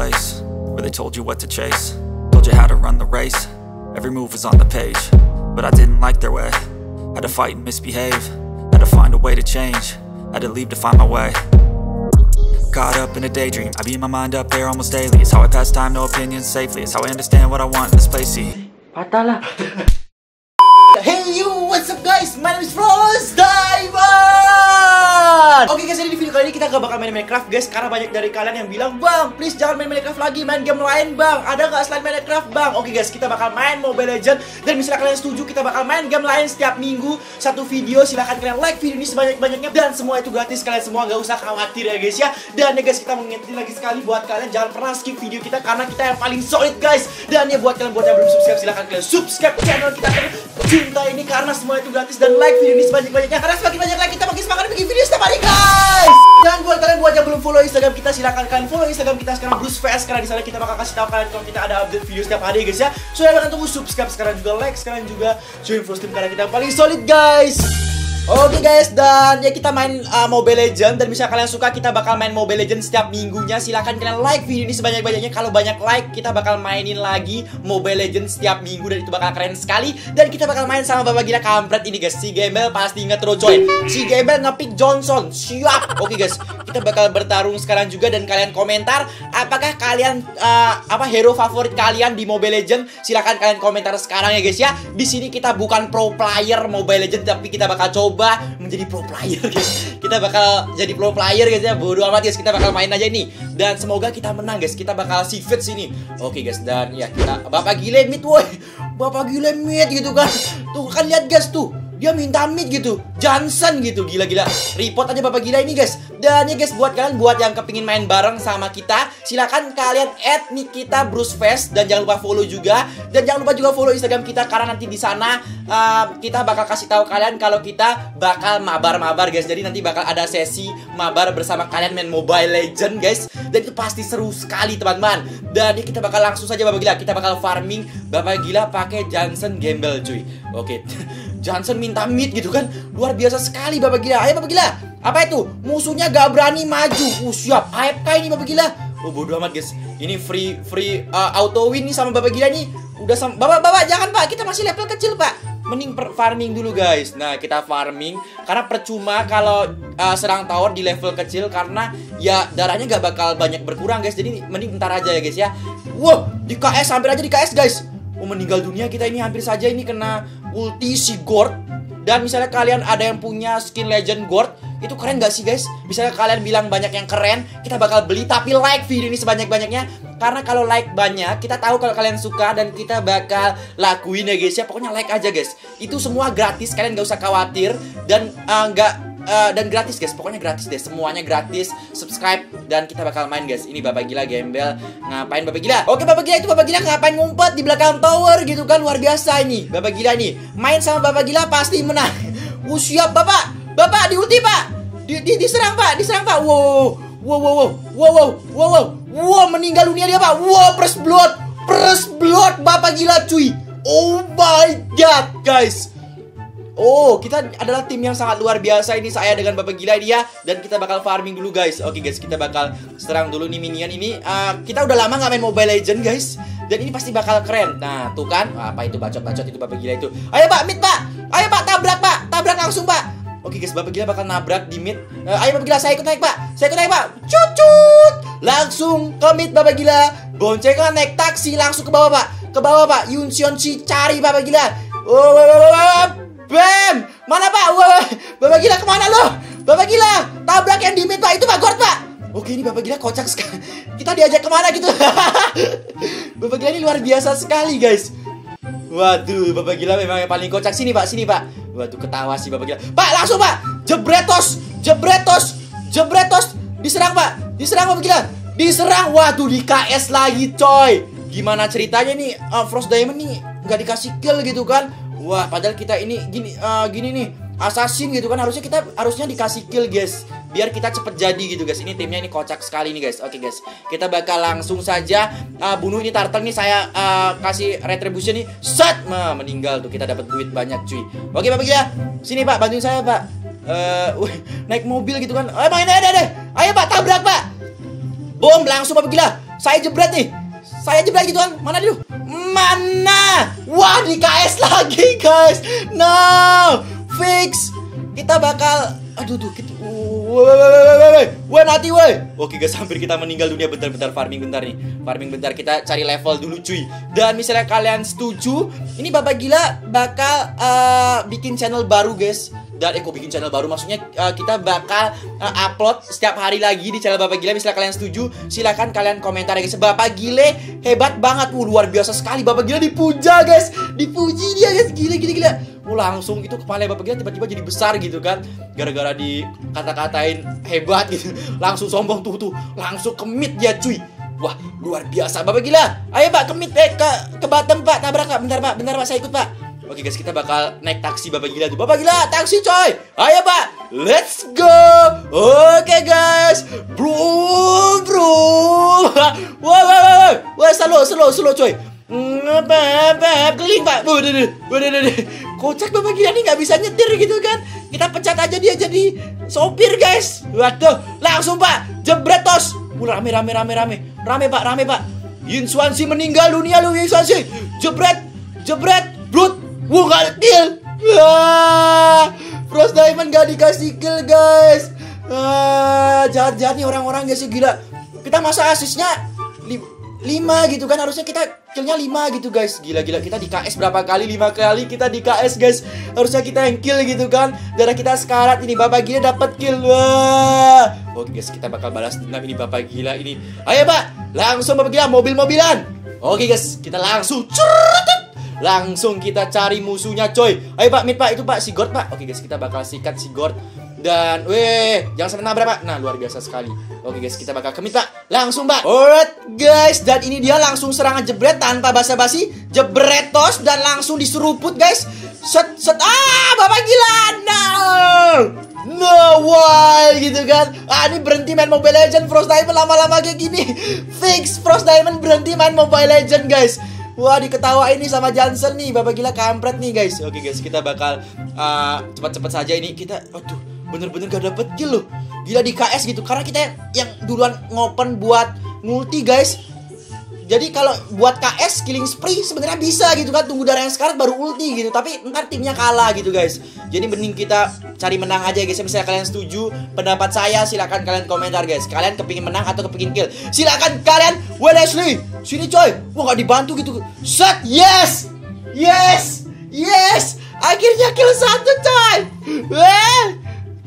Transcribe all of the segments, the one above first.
place where they told you what to chase, told you how to run the race. Every move was on the page, but I didn't like their way. Had to fight and misbehave, had to find a way to change, had to leave to find my way. Caught up in a daydream, I beat my mind up there almost daily. It's how I pass time, no opinions safely. It's how I understand what I want in this place. See, Patah lah. Hey you, what's up guys? My name is Frost kali ini kita gak bakal main Minecraft guys. Karena banyak dari kalian yang bilang Bang, please jangan main Minecraft lagi, main game lain bang. Ada gak selain Minecraft bang? Oke guys, kita bakal main Mobile Legends Dan misalnya kalian setuju, kita bakal main game lain setiap minggu. Satu video, silahkan kalian like video ini sebanyak-banyaknya. Dan semua itu gratis, kalian semua gak usah khawatir ya guys ya. Dan ya guys, kita mengingetin lagi sekali buat kalian Jangan pernah skip video kita. Karena kita yang paling solid guys. Dan ya buat kalian buat yang belum subscribe, silahkan kalian subscribe channel kita. Cinta ini karena semua itu gratis. Dan like video ini sebanyak-banyaknya. Karena semakin banyak like kita makin semangat bikin video setiap hari guys Dan buat kalian buat yang belum follow Instagram kita silahkan kalian follow Instagram kita sekarang Bruce Fest Karena di sana kita bakal kasih tahu kalian kalau kita ada update video setiap hari guys ya. So ya kalian tunggu subscribe sekarang juga like sekarang juga join Frost Team karena kita paling solid guys Oke guys, dan ya kita main uh, Mobile Legend dan bisa kalian suka kita bakal main Mobile Legend setiap minggunya. Silahkan kalian like video ini sebanyak-banyaknya. Kalau banyak like, kita bakal mainin lagi Mobile Legend setiap minggu dan itu bakal keren sekali. Dan kita bakal main sama bapak gila kampret ini guys. Si Gembel pasti inget coy. Si Gembel ngepick Johnson. Siap. Oke guys, kita bakal bertarung sekarang juga dan kalian komentar apakah kalian uh, apa hero favorit kalian di Mobile Legend? Silahkan kalian komentar sekarang ya guys ya. Di sini kita bukan pro player Mobile Legend tapi kita bakal coba menjadi pro player guys. Kita bakal jadi pro player guys ya. Bodoh amat guys kita bakal main aja ini. Dan semoga kita menang guys. Kita bakal si fit sini. Oke guys dan ya kita Bapak gile mid woi. Bapak gile mid gitu kan. Tuh kan lihat guys tuh. Dia minta mid gitu. Johnson gitu. Gila-gila Report aja bapak gila ini guys Dan ya guys buat kalian Buat yang kepingin main bareng sama kita Silahkan kalian add nick kita Bruce Fest Dan jangan lupa follow juga. Dan jangan lupa juga follow Instagram kita Karena nanti di sana uh, Kita bakal kasih tahu kalian Kalau kita bakal mabar-mabar guys. Jadi nanti bakal ada sesi mabar bersama kalian main Mobile Legend guys. Dan itu pasti seru sekali teman-teman. Dan ya kita bakal langsung saja bapak gila. Kita bakal farming Bapak gila pakai Johnson Gamble cuy. Oke. Johnson minta mid gitu kan? Luar biasa sekali Bapak Gila. Ayo Bapak Gila Apa itu? Musuhnya gak berani maju. Uh, Siap. AFK ini Bapak Gila. Oh bodo amat guys. Ini free free uh, auto win nih sama Bapak Gila nih. Udah sama Bapak Bapak jangan Pak. Kita masih level kecil Pak. Mending farming dulu guys. Nah kita farming. Karena percuma kalau uh, serang tower di level kecil Karena ya darahnya gak bakal banyak berkurang guys. Jadi mending ntar aja ya guys ya. Wow di KS hampir aja di KS guys. Oh meninggal dunia kita ini hampir saja ini kena ulti si Gord Dan misalnya kalian ada yang punya skin legend Gord Itu keren gak sih guys? Misalnya kalian bilang banyak yang keren Kita bakal beli tapi like video ini sebanyak-banyaknya. Karena kalau like banyak Kita tahu kalau kalian suka dan kita bakal lakuin ya guys. Ya Pokoknya like aja guys. Itu semua gratis kalian gak usah khawatir. Dan uh, gak Uh, dan gratis guys, pokoknya gratis deh, semuanya gratis. Subscribe dan kita bakal main guys. Ini Bapak Gila gembel. Ngapain Bapak Gila? Oke Bapak Gila itu Bapak Gila ngapain ngumpet di belakang tower gitu kan luar biasa ini. Bapak Gila nih, main sama Bapak Gila pasti menang. Siap Bapak. Bapak di ulti Pak. Di, di diserang Pak, diserang Pak. Wow. Wow wow wow. Wow wow. Wow wow. Meninggal dunia dia Pak. Wow first blood. First blood Bapak Gila cuy. Oh my god guys. Oh, kita adalah tim yang sangat luar biasa ini saya dengan Bapak Gila dia dan kita bakal farming dulu guys. Oke guys, kita bakal serang dulu nih minion ini. Uh, kita udah lama nggak main Mobile Legend guys. Dan ini pasti bakal keren. Nah, tuh kan. Apa itu bacot-bacot itu Bapak Gila itu. Ayo Pak, mid Pak. Ayo Pak, tabrak Pak. Tabrak langsung Pak. Oke guys, Bapak Gila bakal nabrak di mid. Uh, ayo Bapak Gila, saya ikut naik Pak. Saya ikut naik Pak. Cucut. Langsung ke mid Bapak Gila. Boncengan naik taksi langsung ke bawah Pak. Ke bawah Pak. Yunsion si cari Bapak Gila. Oh, oh, oh, oh. Bam! Mana Pak? Wah, Bapak Gila ke mana lo? Bapak Gila, tabrak yang di mid Pak, itu Pak Gord Pak. Oke ini Bapak Gila kocak sekali. Kita diajak ke mana gitu? Bapak Gila ini luar biasa sekali guys. Waduh, Bapak Gila memang yang paling kocak sini Pak, sini Pak. Waduh ketawa sih Bapak Gila. Pak langsung Pak, jebretos, jebretos, jebretos, diserang Pak, diserang Bapak Gila, diserang. Waduh di KS lagi coy. Gimana ceritanya nih uh, Frost Diamond nih nggak dikasih kill gitu kan? Wah, padahal kita ini gini uh, gini nih, assassin gitu kan harusnya kita harusnya dikasih kill, guys. Biar kita cepet jadi gitu, guys. Ini timnya ini kocak sekali nih, guys. Oke, guys. Kita bakal langsung saja uh, bunuh ini turtle nih saya uh, kasih retribution nih. Set, nah, meninggal tuh kita dapat duit banyak, cuy. Oke, Bapak ya. Sini, Pak, bantuin saya, Pak. Eh, uh, naik mobil gitu kan. Ayo main aja deh. Ayo, Pak, tabrak, Pak. Bom, langsung Bapak gila. Saya jebret nih. Saya jebret gitu kan. Mana dia? Mana? Wah, di KS lagi, guys. No. Fix. Kita bakal aduh tuh kita Woi, mati, woi. Oke guys, hampir kita meninggal dunia. Bentar-bentar farming bentar nih. Farming bentar kita cari level dulu, cuy. Dan misalnya kalian setuju, ini Bapak Gila bakal uh, bikin channel baru, guys. Dan kok bikin channel baru maksudnya uh, kita bakal uh, upload setiap hari lagi di channel Bapak Gila. Misalnya kalian setuju, silahkan kalian komentar ya guys. Bapak Gile hebat banget, uh, luar biasa sekali. Bapak Gila dipuja, guys. Dipuji dia, guys. Gila, gila, gila. Oh, langsung itu kepala Bapak Gila tiba-tiba jadi besar gitu kan gara-gara di kata-katain hebat gitu langsung sombong tuh tuh langsung kemit dia cuy wah luar biasa Bapak Gila ayo Pak kemit eh ke ke bottom Pak tabrak Pak bentar Pak bentar Pak saya ikut Pak Oke guys kita bakal naik taksi Bapak Gila tuh Bapak Gila taksi coy ayo Pak let's go oke guys bro bro wah wah wah wah slow slow slow coy Beb, keliling pak. Waduh, waduh, waduh, waduh. Kocak bapak gila nih nggak bisa nyetir gitu kan? Kita pecat aja dia jadi sopir guys. Waduh, langsung pak, jebret tos. Uh, rame, rame, rame, rame, rame pak, rame pak. Yin Swansi meninggal dunia lu Yin Swansi. Jebret, jebret, brut. Ada kill. Wah, Frost Diamond gak dikasih kill guys. Ah, jahat-jahat nih orang-orang gak sih gila. Kita masa asisnya 5 gitu kan harusnya kita killnya 5 gitu guys Gila-gila kita di KS berapa kali 5 kali kita di KS guys Harusnya kita yang kill gitu kan Darah kita sekarat ini Bapak Gila dapat kill Wah. Oke guys kita bakal balas dendam ini Bapak Gila ini Ayo Pak langsung Bapak Gila mobil-mobilan Oke guys kita langsung Curut. Langsung kita cari musuhnya coy. Ayo Pak mid Pak. Itu Pak si Gord Pak. Oke guys kita bakal sikat si Gord. Dan weh jangan sampai nabrak pak. Nah luar biasa sekali. Oke guys kita bakal kemit pak. Langsung pak. Alright guys. Dan ini dia langsung serangan jebret tanpa basa-basi. Jebretos dan langsung diseruput guys. Set set. Ah bapak gila no no why gitu kan. Ah ini berhenti main Mobile Legend Frost Diamond lama-lama kayak gini. Fix Frost Diamond berhenti main Mobile Legend guys Wah diketawain nih sama Johnson nih. Bapak gila kampret nih guys. Oke guys kita bakal uh, cepat-cepat saja ini. Kita Aduh bener-bener gak dapet kill loh. Gila di KS gitu. Karena kita yang duluan ngopen buat multi guys jadi kalau buat KS killing spree sebenarnya bisa gitu kan. Tunggu darah yang sekarang baru ulti gitu. Tapi ntar timnya kalah gitu guys. Jadi mending kita cari menang aja guys. Misalnya kalian setuju pendapat saya silahkan kalian komentar guys. Kalian kepingin menang atau kepingin kill? Silahkan kalian Wesley. Sini coy. Wah gak dibantu gitu. Set yes. Yes. Yes. Akhirnya kill satu coy. Weh.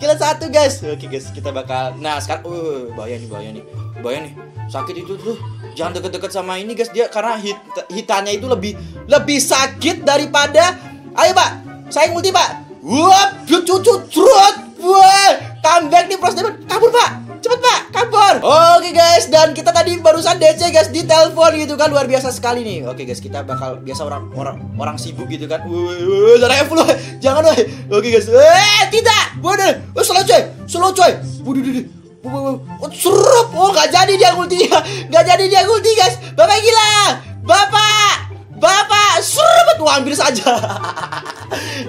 Kill satu guys. Oke guys kita bakal nah sekarang uh bahaya nih bahaya nih. Bahaya nih. Sakit itu tuh. Jangan deket-deket sama ini guys. Dia karena hit hitannya itu lebih lebih sakit daripada ayo pak. Saya multi pak. Wah cucu trut wah comeback nih pros. Kabur pak cepet pak kabur oke guys dan kita tadi barusan DC guys di telepon gitu kan luar biasa sekali nih oke guys kita bakal biasa orang orang orang sibuk gitu kan wah darah full jangan woi oke guys eh tidak waduh oh, slow coy slow coy waduh Oh, serup. Oh, gak jadi dia ulti. Gak jadi dia ulti, guys. Bapak gila. Bapak. Bapak. Serup. Wah, hampir saja.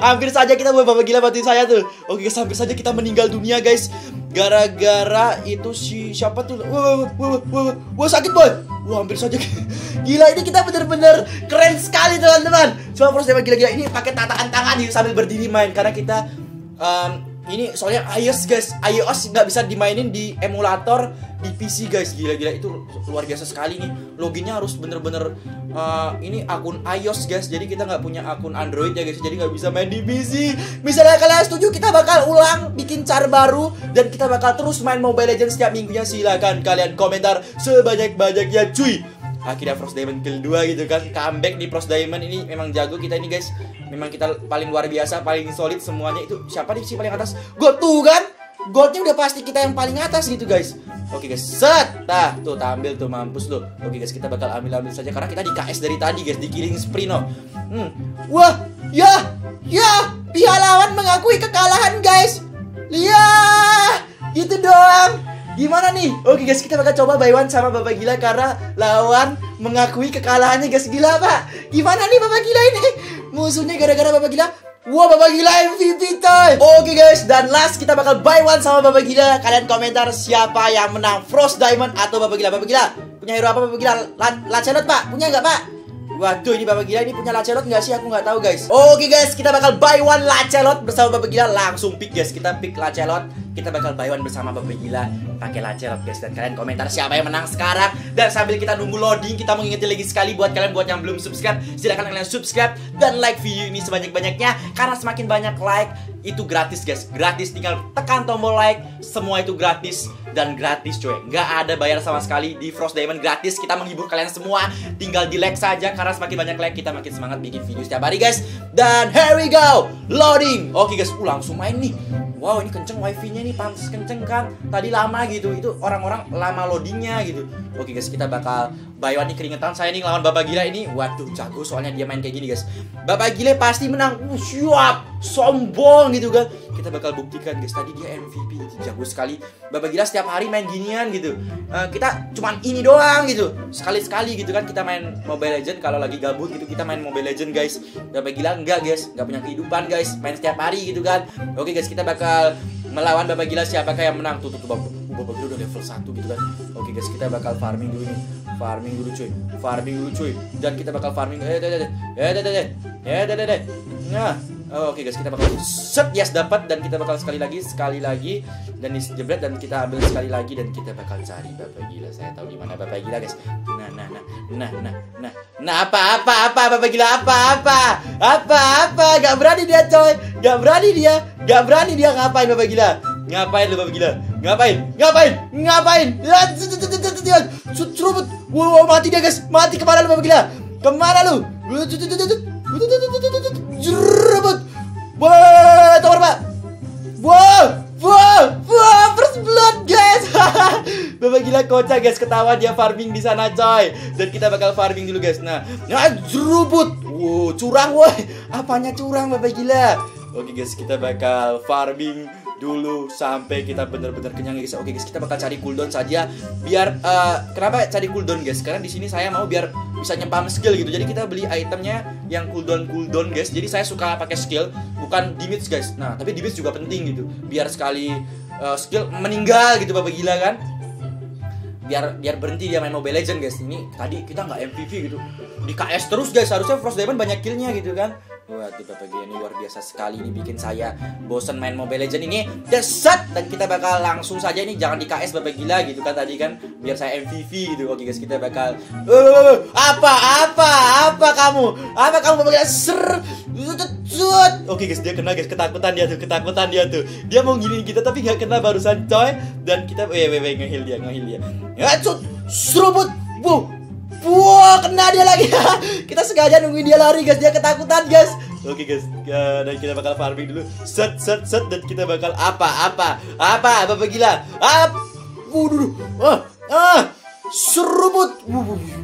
hampir saja kita Bapak gila bantuin saya tuh. Oke, guys, hampir saja kita meninggal dunia, guys. Gara-gara itu si siapa tuh? Wah, wah, wah, wah, sakit boy. Wah, hampir saja. Gila ini kita bener-bener keren sekali teman-teman. Cuma proses gila-gila ini pakai tatakan tangan nih sambil berdiri main karena kita um, ini soalnya iOS guys. iOS nggak bisa dimainin di emulator di PC guys. Gila-gila itu luar biasa sekali nih. Loginnya harus bener-bener uh, ini akun iOS guys. Jadi kita nggak punya akun Android ya guys. Jadi nggak bisa main di PC misalnya kalian setuju kita bakal ulang bikin cara baru dan kita bakal terus main Mobile Legends setiap minggunya. Silakan kalian komentar sebanyak-banyaknya cuy akhirnya Frost Diamond kill 2 gitu kan. Comeback di Frost Diamond ini memang jago kita ini guys. Memang kita paling luar biasa paling solid semuanya itu siapa nih sih paling atas? Gold tuh kan? Goldnya udah pasti kita yang paling atas gitu guys. Oke guys. Set! Nah tuh tampil tuh mampus lo oke guys kita bakal ambil ambil saja karena kita di KS dari tadi guys di killing spree no. Hmm. wah ya ya pihak lawan mengakui kekalahan guys. Lihat gitu doang Gimana nih? Oke guys, kita bakal coba one sama Bapak Gila karena lawan mengakui kekalahannya guys. Gila, Pak. Gimana nih Bapak Gila ini? Musuhnya gara-gara Bapak Gila. Wah, Bapak Gila MVP time. Oke guys, dan last kita bakal buy one sama Bapak Gila. Kalian komentar siapa yang menang Frost Diamond atau Bapak Gila. Bapak Gila, Punya hero apa Bapak Gila? La- Lancelot Pak, punya nggak Pak? Waduh ini Bapak Gila ini punya Lancelot nggak sih? Aku nggak tahu guys Oke guys, kita bakal buy one Lancelot bersama Bapak Gila Langsung pick guys, kita pick Lancelot Kita bakal one bersama Bapak Gila. Pakai Lancelot guys Dan kalian komentar siapa yang menang sekarang. Dan sambil kita nunggu loading, kita mau ngingetin lagi sekali Buat kalian buat yang belum subscribe Silahkan kalian subscribe dan like video ini sebanyak-banyaknya. Karena semakin banyak like itu gratis guys. Gratis tinggal tekan tombol like. Semua itu gratis dan gratis coy. Nggak ada bayar sama sekali di Frost Diamond. Gratis kita menghibur kalian semua. Tinggal di like saja karena semakin banyak like kita makin semangat bikin video setiap hari guys. Dan here we go loading. Oke guys. Uh, langsung main nih wow ini kenceng wifi nya nih pantas kenceng kan? Tadi lama gitu. Itu orang-orang lama loadingnya gitu. Oke guys kita bakal one nih keringetan saya nih lawan Bapak Gila ini. Waduh jago soalnya dia main kayak gini guys. Bapak Gila pasti menang. Uh, siap sombong gitu kan kita bakal buktikan guys tadi dia MVP gitu. jago sekali Bapak Gila setiap hari main ginian gitu Eh, kita cuman ini doang gitu sekali-sekali gitu kan kita main Mobile Legend kalau lagi gabut gitu kita main Mobile Legend guys Bapak Gila enggak guys nggak punya kehidupan guys main setiap hari gitu kan oke guys kita bakal melawan Bapak Gila siapakah yang menang tuh tuh, tuh Bapak Bapak Gila udah level 1 gitu kan oke guys kita bakal farming dulu nih farming dulu cuy farming dulu cuy dan kita bakal farming eh deh deh deh eh deh deh deh eh deh deh nah Oh, Oke guys, kita bakal set yes dapat dan kita bakal sekali lagi, sekali lagi dan dijebret dan kita ambil sekali lagi dan kita bakal cari Bapak Gila. Saya tahu di mana Bapak Gila guys. Nah, nah, nah, nah, nah, nah, nah apa, apa, apa, Bapak Gila apa, apa, apa, apa, gak berani dia coy, gak berani dia, gak berani dia ngapain Bapak Gila? Ngapain lu Bapak Gila? Ngapain? Ngapain? Ngapain? Serubut. Wow, mati dia guys. Mati ke mana lu Bapak Gila? Ke mana lu? Jerebut. Wah, tawar pak. Wah, wah, wah, first blood guys. Bapak gila kocak guys, ketawa dia farming di sana coy. Dan kita bakal farming dulu guys. Nah, nah jerubut. Wow, curang woi. Apanya curang Bapak gila? Oke guys, kita bakal farming dulu sampai kita benar-benar kenyang guys. Oke guys, kita bakal cari cooldown saja biar eh, kenapa cari cooldown guys? Karena di sini saya mau biar bisa nyempam skill gitu. Jadi kita beli itemnya yang cooldown cooldown guys. Jadi saya suka pakai skill bukan damage guys. Nah, tapi damage juga penting gitu. Biar sekali eh, skill meninggal gitu Bapak gila kan? biar biar berhenti dia main Mobile Legend guys ini tadi kita nggak MVP gitu di KS terus guys harusnya Frost Diamond banyak killnya gitu kan Bapak Gila ini luar biasa sekali ini bikin saya bosen main Mobile Legend ini. Deset Dan kita bakal langsung saja ini jangan di KS Bapak Gila gitu kan tadi kan. Biar saya MVP gitu Oke guys kita bakal Eh, Apa apa apa kamu? Apa kamu Bapak Gila Ser. Oke guys dia kena guys ketakutan dia tuh ketakutan dia tuh. Dia mau gini kita tapi nggak kena barusan coy. Dan kita eh weh ngehil dia ngehil dia. Ya Serobot Wow Wah, kena dia lagi. kita sengaja nungguin dia lari, guys. Dia ketakutan, guys. Oke, guys. Ya, dan kita bakal farming dulu. Set, set, set. Dan kita bakal apa, apa, apa, Bapak gila. Apa? Waduh, ah, ah, serubut. Wuh, wuh, wuh.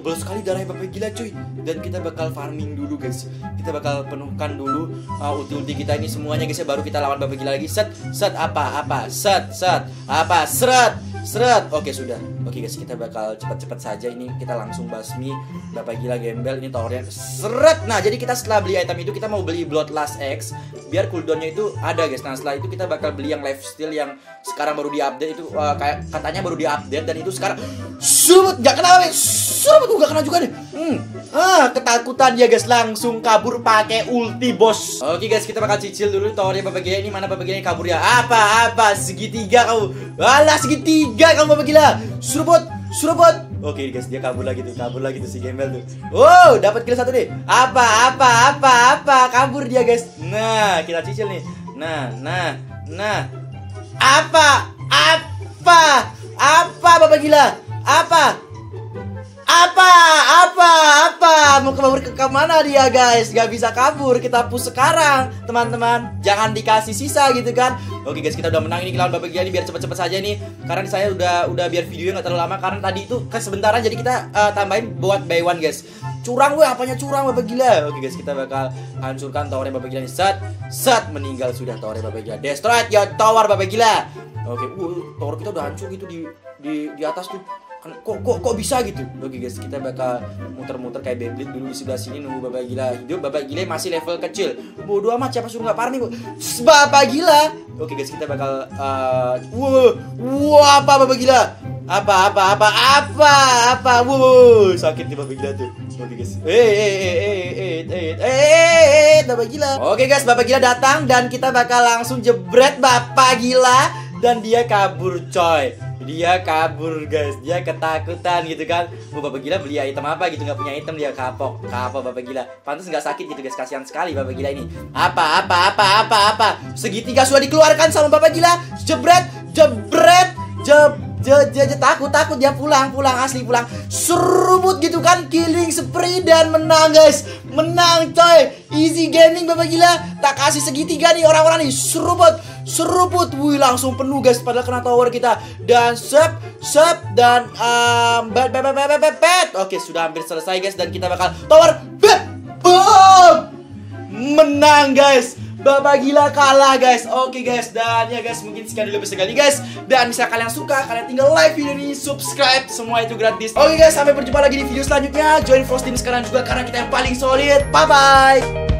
Tebal sekali darahnya Bapak gila, cuy. Dan kita bakal farming dulu, guys. Kita bakal penuhkan dulu uh, ulti-ulti kita ini semuanya, guys. Ya. Baru kita lawan Bapak gila lagi. Set, set, apa, apa, set, set, apa, seret. Seret. Oke sudah. Oke guys, kita bakal cepat-cepat saja ini kita langsung basmi Bapak gila gembel ini towernya seret. Nah, jadi kita setelah beli item itu kita mau beli Bloodlust X biar cooldownnya itu ada guys. Nah, setelah itu kita bakal beli yang lifesteal yang sekarang baru diupdate itu uh, kayak katanya baru diupdate dan itu sekarang Subut gak kena weh. Subut gak kena juga deh. Hmm. Ah, ketakutan dia guys langsung kabur pakai ulti bos. Oke guys, kita bakal cicil dulu towernya Bapak gila ini mana Bapak gila kabur ya. Apa apa segitiga kamu. Alah segitiga kamu Bapak gila. Surubut, surubut. Oke guys, dia kabur lagi tuh, kabur lagi tuh si Gembel tuh. Wow, dapat kill satu deh. Apa, apa, apa, apa, kabur dia guys. Nah, kita cicil nih. Nah, nah, nah. Apa, apa, apa, bapak gila? Apa? Apa? Apa? Apa? Mau kabur ke ke mana dia guys? Gak bisa kabur. Kita push sekarang, teman-teman. Jangan dikasih sisa gitu kan? Oke guys, kita udah menang ini lawan Gila ini biar cepet-cepet saja nih. Karena saya udah udah biar videonya nggak terlalu lama. Karena tadi itu kan sebentaran jadi kita eh, tambahin buat buy one guys. Curang weh, apanya curang Bapak Gila? Oke guys, kita bakal hancurkan towernya Bapak Gila. Set, set meninggal sudah towernya Bapak Gila. Destroy your tower Bapak Gila. Oke, uh, tower kita udah hancur gitu di di di atas tuh kan kok kok kok bisa gitu oke guys kita bakal muter-muter kayak Beyblade dulu di sebelah sini nunggu bapak gila hidup bapak gila masih level kecil bodoh amat siapa suruh nggak Bu? bapak gila oke guys kita bakal uh, wah wah apa bapak gila Apa apa apa apa apa Wuh sakit nih bapak gila tuh Oke guys Eh eh eh eh eh eh eh eh bapak gila Oke guys bapak gila datang dan kita bakal langsung jebret bapak gila Dan dia kabur coy dia kabur guys. Dia ketakutan gitu kan. Oh, bapak gila beli item apa gitu? Nggak punya item dia kapok. Kapok bapak gila. Pantas nggak sakit gitu guys. Kasihan sekali bapak gila ini. Apa apa apa apa apa? Segitiga sudah dikeluarkan sama bapak gila. Jebret jebret jeb je, je, je, takut takut. Dia pulang pulang asli pulang. Serubut gitu kan. Killing spree dan menang guys. Menang coy. Easy gaming bapak gila. Tak kasih segitiga nih orang-orang nih. Serubut seruput wih langsung penuh guys padahal kena tower kita. Dan sep sep dan um, bet bet bet bet bet bet. Oke sudah hampir selesai guys. Dan kita bakal tower. Bet boom! Menang guys Bapak gila kalah guys. Oke guys. Dan ya guys mungkin sekian dulu episode kali guys. Dan misalnya kalian suka Kalian tinggal like video ini Subscribe. Semua itu gratis. Oke guys sampai berjumpa lagi di video selanjutnya. Join Frosting sekarang juga Karena kita yang paling solid. Bye bye